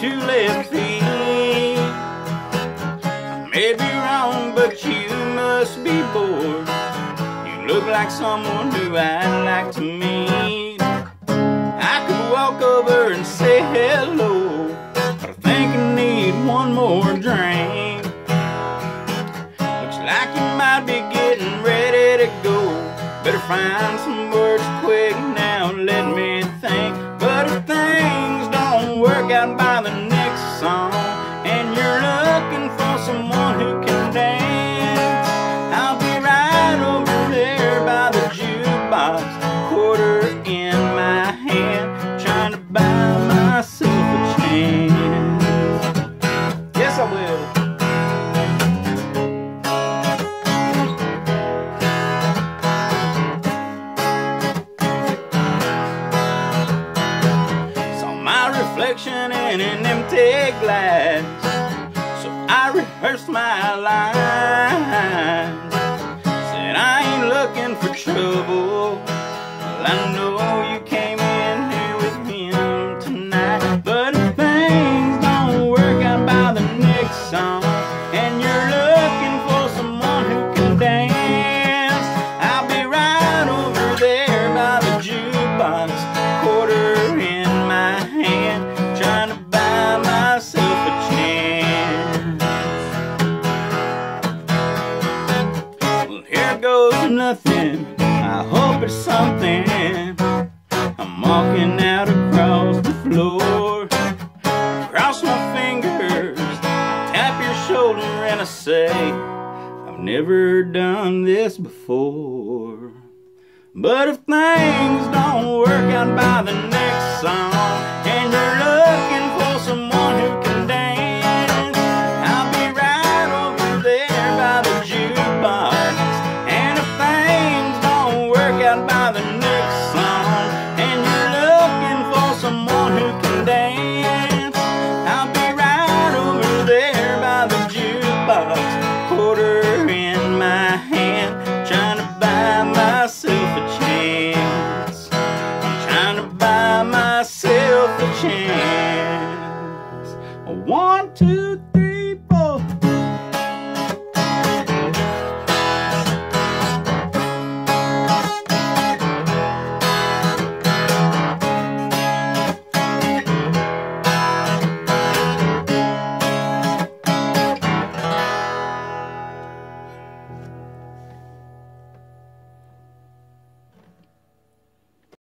two left feet. I may be wrong, but you must be bored. You look like someone who I'd like to meet. I could walk over and say hello, but I think I need one more drink. Looks like you might be getting ready to go. Better find some words quick now, someone who can dance, I'll be right over there by the jukebox, quarter in my hand, trying to buy myself a chance. Yes, I will. Reflection in an empty glass. So my lines. Said I ain't looking for trouble. Well, I know nothing. I hope it's something. I'm walking out across the floor. Cross my fingers, tap your shoulder, and I say, I've never done this before. But if things don't work out by the next song, chance. One, two.